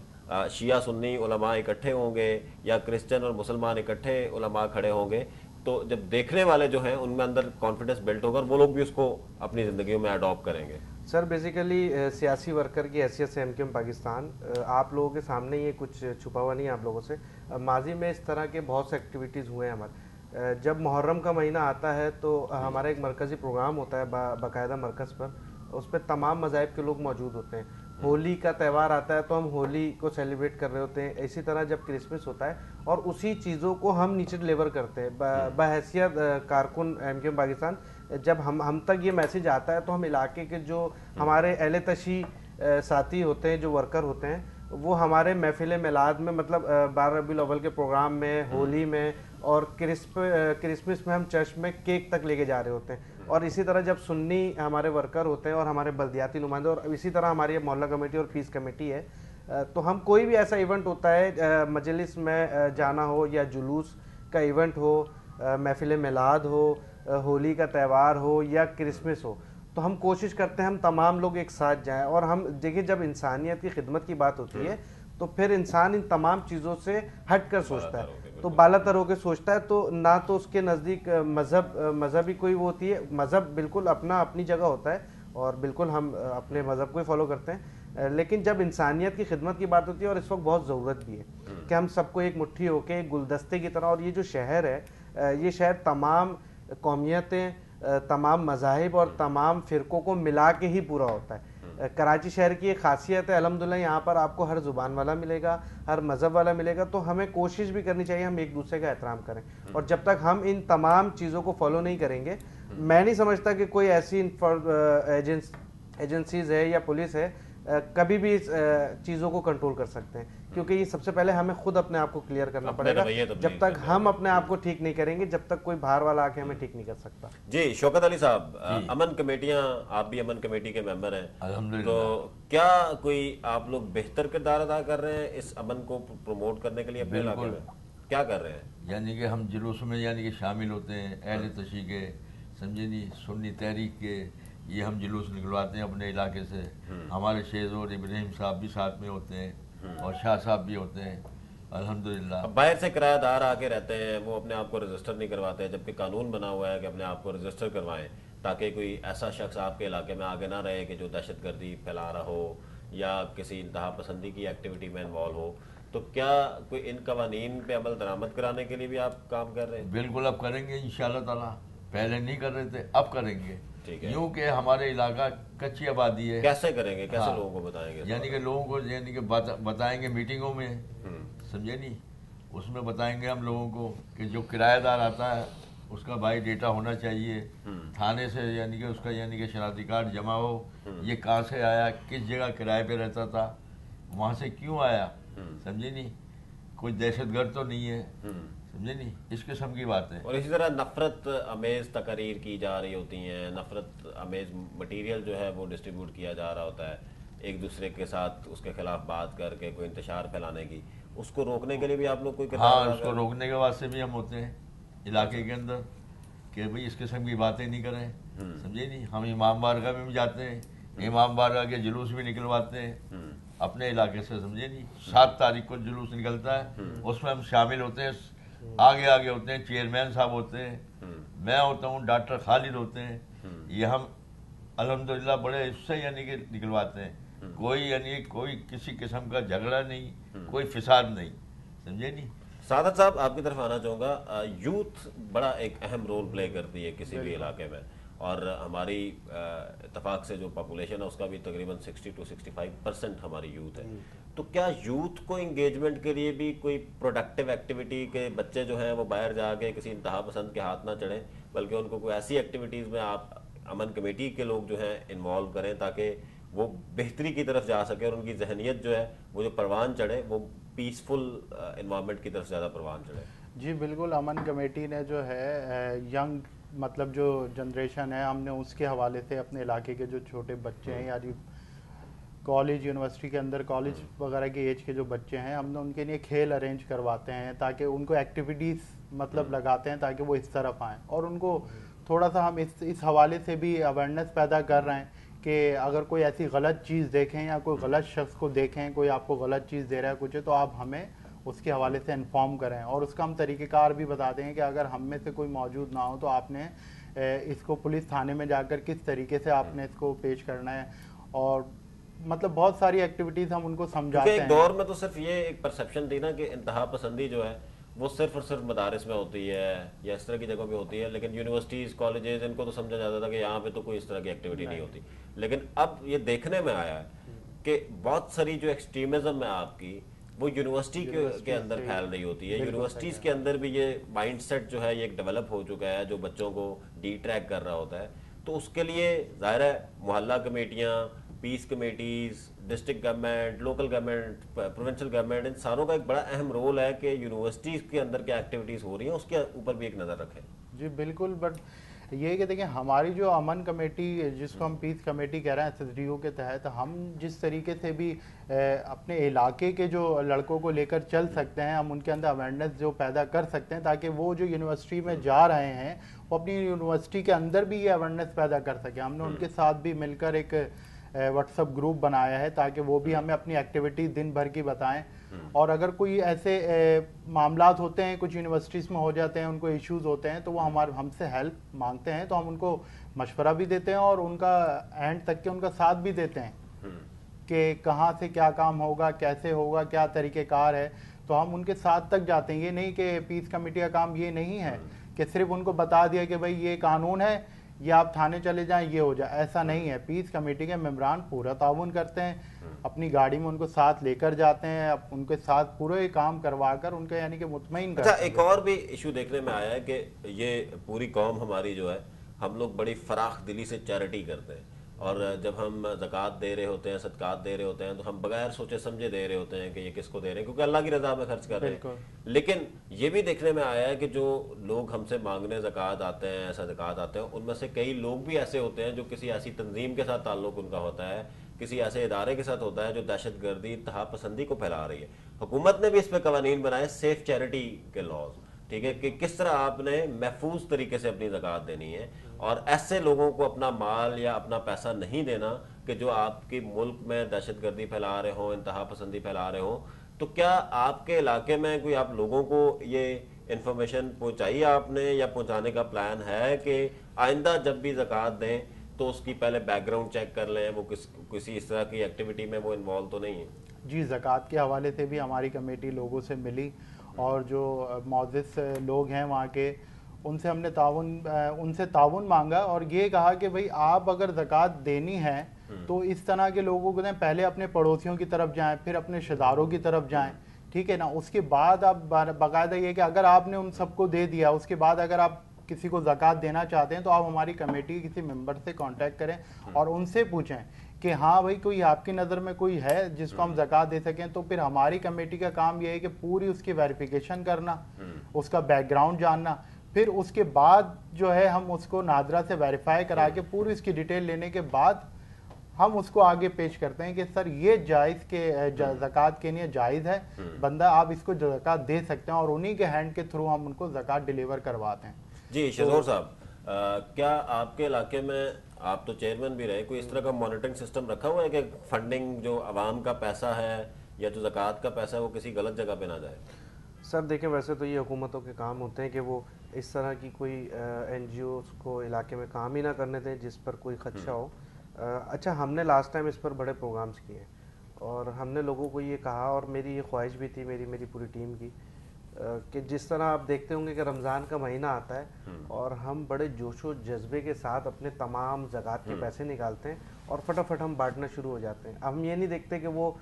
शिया सुन्नी उलमा इकट्ठे होंगे या क्रिश्चियन और मुसलमान इकट्ठे उलमा खड़े होंगे तो जब देखने वाले जो हैं, उनमें अंदर कॉन्फिडेंस बिल्ट होगा वो लोग भी उसको अपनी ज़िंदगी में अडॉप्ट करेंगे। सर बेसिकली सियासी वर्कर की हैसियत से एम पाकिस्तान आप लोगों के सामने ये कुछ छुपा हुआ नहीं है आप लोगों से। माजी में इस तरह के बहुत से एक्टिविटीज़ हुए हैं हमारे। जब मुहर्रम का महीना आता है तो हमारा एक मरकज़ी प्रोग्राम होता है बाकायदा मरकज़ पर। उस पर तमाम मज़ाहब के लोग मौजूद होते हैं। होली का त्यौहार आता है तो हम होली को सेलिब्रेट कर रहे होते हैं। इसी तरह जब क्रिसमस होता है और उसी चीज़ों को हम नीचे डिलीवर करते हैं। ब- बहैसियत अ, कारकुन एम के पाकिस्तान जब हम हम तक ये मैसेज आता है तो हम इलाके के जो हमारे अहले तशी साथी होते हैं जो वर्कर होते हैं वो हमारे महफिल मिलाद में मतलब बारह रबी अव्वल के प्रोग्राम में होली में और क्रिस्प क्रिसमस में हम चर्च में केक तक लेके जा रहे होते हैं। और इसी तरह जब सुन्नी हमारे वर्कर होते हैं और हमारे बल्दियाती नुमाइंदे और इसी तरह हमारी मोहल्ला कमेटी और पीस कमेटी है तो हम कोई भी ऐसा इवेंट होता है मजलिस में जाना हो या जुलूस का इवेंट हो महफिल मिलाद हो होली का त्यौहार हो या क्रिसमस हो तो हम कोशिश करते हैं हम तमाम लोग एक साथ जाएँ। और हम देखिए जब इंसानियत की खिदमत की बात होती है तो फिर इंसान इन तमाम चीज़ों से हट कर सोचता है। तो बाला तर होकर सोचता है तो ना तो उसके नज़दीक मज़हब मज़हबी कोई वो होती है। मज़हब बिल्कुल अपना अपनी जगह होता है और बिल्कुल हम अपने मज़हब को ही फॉलो करते हैं। लेकिन जब इंसानियत की खिदमत की बात होती है और इस वक्त बहुत ज़रूरत भी है कि हम सबको एक मुट्ठी होके एक गुलदस्ते की तरह और ये जो शहर है ये शहर तमाम कौमियतें तमाम मजाहब और तमाम फ़िरक़ों को मिला के ही पूरा होता है। कराची शहर की एक खासियत है अलहमदिल्ला यहाँ पर आपको हर ज़ुबान वाला मिलेगा हर मज़हब वाला मिलेगा तो हमें कोशिश भी करनी चाहिए हम एक दूसरे का एहतराम करें। और जब तक हम इन तमाम चीज़ों को फॉलो नहीं करेंगे मैं नहीं समझता कि कोई ऐसी एजेंस एजेंसीज है या पुलिस है कभी भी इस चीज़ों को कंट्रोल कर सकते हैं। क्योंकि ये सबसे पहले हमें खुद अपने आप को क्लियर करना पड़ेगा। जब तक हम अपने आप को ठीक नहीं करेंगे जब तक कोई बाहर वाला आके हमें ठीक नहीं कर सकता। जी शौकत अली साहब अमन कमेटियाँ आप भी अमन कमेटी के मेंबर हैं। तो क्या कोई आप लोग बेहतर किरदार अदा कर रहे हैं इस अमन को प्रमोट करने के लिए अपने इलाके में? क्या कर रहे हैं? यानी कि हम जुलूस में यानी कि शामिल होते हैं अहल तशी के समझे नहीं सुन्नी तहरीक के ये हम जुलूस निकलवाते हैं अपने इलाके से। हमारे शेज और इब्राहिम साहब भी साथ में होते हैं और शाह साहब भी होते हैं। अल्हम्दुलिल्लाह। बाहर से किराएदार आके रहते हैं वो अपने आप को रजिस्टर नहीं करवाते जबकि कानून बना हुआ है कि अपने आप को रजिस्टर करवाएँ ताकि कोई ऐसा शख्स आपके इलाके में आगे ना रहे कि जो दहशत गर्दी फैला रहा हो या किसी इंतहा पसंदी की एक्टिविटी में इन्वॉल्व हो। तो क्या कोई इन कवानीन पे अमल दरामद कराने के लिए भी आप काम कर रहे हैं? बिल्कुल अब करेंगे इन ताला। पहले नहीं कर रहे थे अब करेंगे। ठीक है। यूँ कि हमारे इलाका कच्ची आबादी है कैसे करेंगे कैसे हाँ। लोगों को बताएँगे यानी कि लोगों को यानी कि बता, बताएँगे मीटिंगों में हम्म। समझे नहीं उसमें बताएँगे हम लोगों को कि जो किराएदार आता है उसका भाई डेटा होना चाहिए हम्म। थाने से यानी कि उसका यानी कि शनाख्ती कार्ड जमा हो हम्म। ये कहाँ से आया किस जगह किराए पे रहता था वहाँ से क्यों आया। समझे नहीं कोई दहशतगर्द तो नहीं है। समझे नहीं इस किस्म की बात है और इसी तरह नफरत अमेज तकरीर की जा रही होती हैं नफरत अमेज मटेरियल जो है वो डिस्ट्रीब्यूट किया जा रहा होता है एक दूसरे के साथ उसके खिलाफ बात करके कोई इंतशार फैलाने की उसको रोकने के लिए भी आप लोग कोई हाँ उसको? रोकने के वास्ते भी हम होते हैं इलाके के अंदर कि भाई इस किस्म की बातें नहीं करें हम्म। समझे नहीं हम इमाम बारगाह में भी जाते हैं इमाम बारगाह के जुलूस भी निकलवाते हैं हम्म। अपने इलाके से समझे नहीं सात तारीख को जुलूस निकलता है हम्म। उसमें हम शामिल होते हैं आगे आगे होते हैं चेयरमैन साहब होते हैं मैं होता हूँ डॉक्टर खालिद होते हैं। ये हम अल्हम्दुलिल्लाह बड़े इससे यानी कि निकलवाते हैं। कोई यानी कोई किसी किस्म का झगड़ा नहीं कोई फिसाद नहीं। समझे नहीं? सादत साहब आपकी तरफ़ आना चाहूँगा। यूथ बड़ा एक अहम रोल प्ले करती है किसी भी इलाके में। और हमारी इतफाक से जो पॉपुलेशन है उसका भी तकरीबन 60 टू 65 परसेंट हमारी यूथ है। तो क्या यूथ को इंगेजमेंट के लिए भी कोई प्रोडक्टिव एक्टिविटी के बच्चे जो हैं वो बाहर जाके किसी इंतहा पसंद के हाथ ना चढ़ें बल्कि उनको कोई ऐसी एक्टिविटीज़ में आप अमन कमेटी के लोग जो हैं इन्वॉल्व करें ताकि वो बेहतरी की तरफ़ जा सके और उनकी जहनीत जो है वो जो परवान चढ़े वो पीसफुल इन्वायरमेंट की तरफ़ ज़्यादा परवान चढ़े। जी बिल्कुल अमन कमेटी ने जो है यंग मतलब जो जनरेशन है हमने उसके हवाले से अपने इलाके के जो छोटे बच्चे हैं यानी कॉलेज यूनिवर्सिटी के अंदर कॉलेज वगैरह के एज के जो बच्चे हैं हमने उनके लिए खेल अरेंज करवाते हैं ताकि उनको एक्टिविटीज़ मतलब लगाते हैं ताकि वो इस तरफ़ आएँ। और उनको थोड़ा सा हम इस इस हवाले से भी अवेयरनेस पैदा कर रहे हैं कि अगर कोई ऐसी गलत चीज़ देखें या कोई गलत शख्स को देखें कोई आपको गलत चीज़ दे रहा है कुछ है, तो आप हमें उसके हवाले से इन्फॉर्म करें। और उसका हम तरीक़ेकार भी बताते हैं कि अगर हम में से कोई मौजूद ना हो तो आपने इसको पुलिस थाने में जाकर किस तरीके से आपने इसको पेश करना है। और मतलब बहुत सारी एक्टिविटीज़ हम उनको समझाते एक हैं। दौर में तो सिर्फ़ ये एक परसेप्शन थी ना कि इंतहा पसंदी जो है वो सिर्फ़ और सिर्फ़ मदारस में होती है या इस तरह की जगह पे होती है लेकिन यूनिवर्सिटीज कॉलेजेस इनको तो समझा जाता था कि यहाँ पे तो कोई इस तरह की एक्टिविटी नहीं होती। लेकिन अब ये देखने में आया है कि बहुत सारी जो एक्सट्रीमिज्म है आपकी वो यूनिवर्सिटी के, के अंदर फैल रही होती है। यूनिवर्सिटीज के अंदर भी ये माइंडसेट जो है ये डेवलप हो चुका है जो बच्चों को डी ट्रैक कर रहा होता है। तो उसके लिए ज़ाहिर है मोहल्ला कमेटियाँ peace committees district government local government provincial government इन सारों का एक बड़ा अहम रोल है कि यूनिवर्सिटीज़ के अंदर क्या एक्टिविटीज़ हो रही हैं, उसके ऊपर भी एक नज़र रखें। जी, बिल्कुल बट ये कि देखिए, हमारी जो अमन कमेटी, जिसको हम पीस कमेटी कह रहे हैं एसएसडीओ के तहत, हम जिस तरीके से भी अपने इलाके के जो लड़कों को लेकर चल सकते हैं, हम उनके अंदर अवेयरनेस जो पैदा कर सकते हैं, ताकि वो जो यूनिवर्सिटी में जा रहे हैं, वो अपनी यूनिवर्सिटी के अंदर भी ये अवेयरनेस पैदा कर सकें। हमने उनके साथ भी मिलकर एक व्हाट्सअप ग्रुप बनाया है ताकि वो भी हमें अपनी एक्टिविटी दिन भर की बताएँ। और अगर कोई ऐसे मामला होते हैं कुछ यूनिवर्सिटीज़ में हो जाते हैं उनको इश्यूज़ होते हैं तो वो हमारे हमसे हेल्प मांगते हैं तो हम उनको मशवरा भी देते हैं और उनका एंड तक के उनका साथ भी देते हैं कि कहाँ से क्या काम होगा कैसे होगा क्या तरीक़ेकार है। तो हम उनके साथ तक जाते हैं। ये नहीं कि पीस कमेटी का काम ये नहीं है कि सिर्फ़ उनको बता दिया कि भाई ये कानून है ये आप थाने चले जाएँ ये हो जाए। ऐसा नहीं है। पीस कमेटी के मेम्बरान पूरा ताउन करते हैं। अपनी गाड़ी में उनको साथ लेकर जाते हैं। अब उनके साथ पूरे ही काम करवा कर उनके यानी कि मुतमिन अच्छा एक और भी इशू देखने में आया है कि ये पूरी कौम हमारी जो है हम लोग बड़ी फराख दिली से चैरिटी करते हैं। और जब हम जक़ात दे रहे होते हैं सदकात दे रहे होते हैं तो हम बगैर सोचे समझे दे रहे होते हैं कि ये किसको दे रहे हैं क्योंकि अल्लाह की रजा में खर्च कर रहे हैं। लेकिन ये भी देखने में आया है कि जो लोग हमसे मांगने जक़ात आते हैं ऐसा जक़ात आते हैं उनमें से कई लोग भी ऐसे होते हैं जो किसी ऐसी तंजीम के साथ ताल्लुक उनका होता है किसी ऐसे इदारे के साथ होता है जो दहशत गर्दी तहा पसंदी को फैला रही है। हुकूमत ने भी इस पर कवानीन बनाए सेफ़ चैरिटी के लॉज। ठीक है कि किस तरह आपने महफूज तरीके से अपनी जक़ात देनी है और ऐसे लोगों को अपना माल या अपना पैसा नहीं देना कि जो आपके मुल्क में दहशत गर्दी फैला रहे हों, इंतहा पसंदी फैला रहे हों। तो क्या आपके इलाके में कोई आप लोगों को ये इन्फॉर्मेशन पहुंचाई आपने या पहुँचाने का प्लान है कि आइंदा जब भी जक़ात दें तो उसकी पहले बैकग्राउंड चेक कर लें, वो किस, किसी इस तरह की एक्टिविटी में वो इन्वॉल्व तो नहीं है? जी, ज़क़़त के हवाले से भी हमारी कमेटी लोगों से मिली और जो मोजिस लोग हैं वहाँ के उनसे हमने ताउन उनसे ताउन मांगा और ये कहा कि भाई आप अगर ज़क़़त देनी है तो इस तरह के लोगों को दें पहले अपने पड़ोसियों की तरफ़ जाएँ फिर अपने रिश्तेदारों की तरफ़ जाएँ ठीक है ना? उसके बाद आप बाकायदा ये कि अगर आपने उन सबको दे दिया उसके बाद अगर आप किसी को ज़क़़त देना चाहते हैं तो आप हमारी कमेटी के किसी मेंबर से कांटेक्ट करें और उनसे पूछें कि हाँ भाई कोई आपकी नज़र में कोई है जिसको हम ज़क़़त दे सकें तो फिर हमारी कमेटी का काम यह है कि पूरी उसकी वेरिफिकेशन करना उसका बैकग्राउंड जानना फिर उसके बाद जो है हम उसको नादरा से वेरीफाई करा के पूरी उसकी डिटेल लेने के बाद हम उसको आगे पेश करते हैं कि सर ये जायज़ के जक़ात के लिए जायज़ है। बंदा आप इसको जक़ात दे सकते हैं और उन्हीं के हैंड के थ्रू हम उनको जक़ात डिलीवर करवाते हैं। जी शजोर साहब क्या आपके इलाके में आप तो चेयरमैन भी रहे कोई इस तरह का मॉनिटरिंग सिस्टम रखा हुआ है कि फंडिंग जो आवाम का पैसा है या जो जक़ात का पैसा है वो किसी गलत जगह पे ना जाए? सर देखें वैसे तो ये हुकूमतों के काम होते हैं कि वो इस तरह की कोई एन को इलाके में काम ही ना करने दें जिस पर कोई खदशा हो। आ, अच्छा हमने लास्ट टाइम इस पर बड़े प्रोग्राम्स किए और हमने लोगों को ये कहा और मेरी ये ख्वाहिश भी थी मेरी मेरी पूरी टीम की कि जिस तरह आप देखते होंगे कि रमज़ान का महीना आता है और हम बड़े जोशो जज्बे के साथ अपने तमाम जक़ात के पैसे निकालते हैं और फटाफट हम बांटना शुरू हो जाते हैं। हम ये नहीं देखते कि वो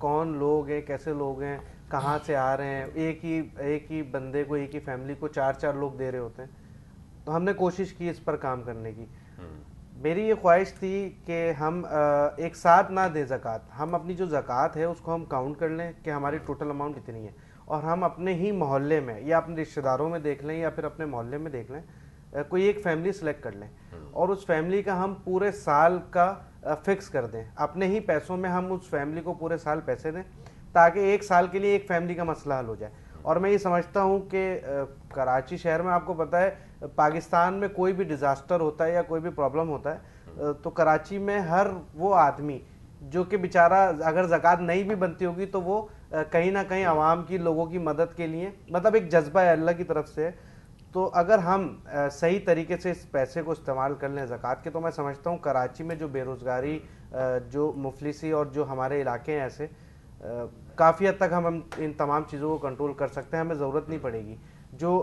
कौन लोग हैं कैसे लोग हैं कहाँ से आ रहे हैं एक ही एक ही बंदे को एक ही फैमिली को चार चार लोग दे रहे होते हैं। तो हमने कोशिश की इस पर काम करने की। मेरी ये ख्वाहिश थी कि हम एक साथ ना दें ज़क़़त। हम अपनी जो ज़क़़त है उसको हम काउंट कर लें कि हमारी टोटल अमाउंट इतनी है। और हम अपने ही मोहल्ले में या अपने रिश्तेदारों में देख लें या फिर अपने मोहल्ले में देख लें कोई एक फैमिली सेलेक्ट कर लें। और उस फैमिली का हम पूरे साल का फिक्स कर दें। अपने ही पैसों में हम उस फैमिली को पूरे साल पैसे दें ताकि एक साल के लिए एक फैमिली का मसला हल हो जाए। और मैं ये समझता हूँ कि कराची शहर में आपको पता है पाकिस्तान में कोई भी डिज़ास्टर होता है या कोई भी प्रॉब्लम होता है तो कराची में हर वो आदमी जो कि बेचारा अगर ज़क़़त नहीं भी बनती होगी तो वो कहीं ना कहीं आवाम की, लोगों की मदद के लिए मतलब एक जज्बा है अल्लाह की तरफ़ से। तो अगर हम सही तरीके से इस पैसे को इस्तेमाल कर लें ज़क़़त के तो मैं समझता हूँ कराची में जो बेरोज़गारी जो मुफलिसी और जो हमारे इलाके हैं ऐसे काफ़ी हद तक हम हम इन तमाम चीज़ों को कंट्रोल कर सकते हैं, हमें ज़रूरत नहीं पड़ेगी। जो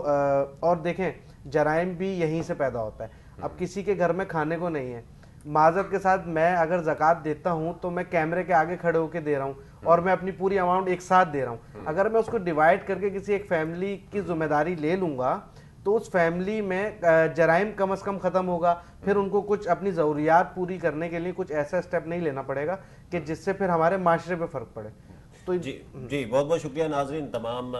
और देखें, जराइम भी यहीं से पैदा होता है। अब किसी के घर में खाने को नहीं है। माजरत के साथ मैं अगर जक़ात देता हूँ तो मैं कैमरे के आगे खड़े होकर दे रहा हूँ। और मैं अपनी पूरी अमाउंट एक साथ दे रहा हूँ। अगर मैं उसको डिवाइड करके किसी एक फैमिली की ज़िम्मेदारी ले लूँगा तो उस फैमिली में जराइम कम अज़ कम ख़त्म होगा। फिर उनको कुछ अपनी ज़रूरियात पूरी करने के लिए कुछ ऐसा स्टेप नहीं लेना पड़ेगा कि जिससे फिर हमारे माशरे पे फ़र्क पड़े। तो जी जी बहुत बहुत शुक्रिया नाजरीन, तमाम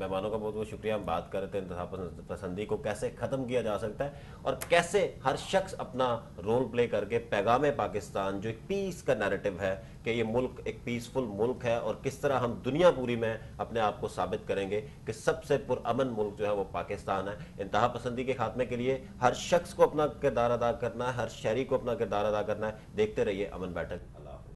मेहमानों का बहुत बहुत शुक्रिया, हम बात कर रहे थे इंतहा पसंदी को कैसे ख़त्म किया जा सकता है और कैसे हर शख्स अपना रोल प्ले करके पैगाम पाकिस्तान, जो एक पीस का नैरेटिव है कि ये मुल्क एक पीसफुल मुल्क है और किस तरह हम दुनिया पूरी में अपने आप को साबित करेंगे कि सबसे पुरअमन मुल्क जो है वो पाकिस्तान है। इंतहा पसंदी के खात्मे के लिए हर शख्स को अपना किरदार अदा करना है, हर शहरी को अपना किरदार अदा करना है। देखते रहिए अमन बैठक।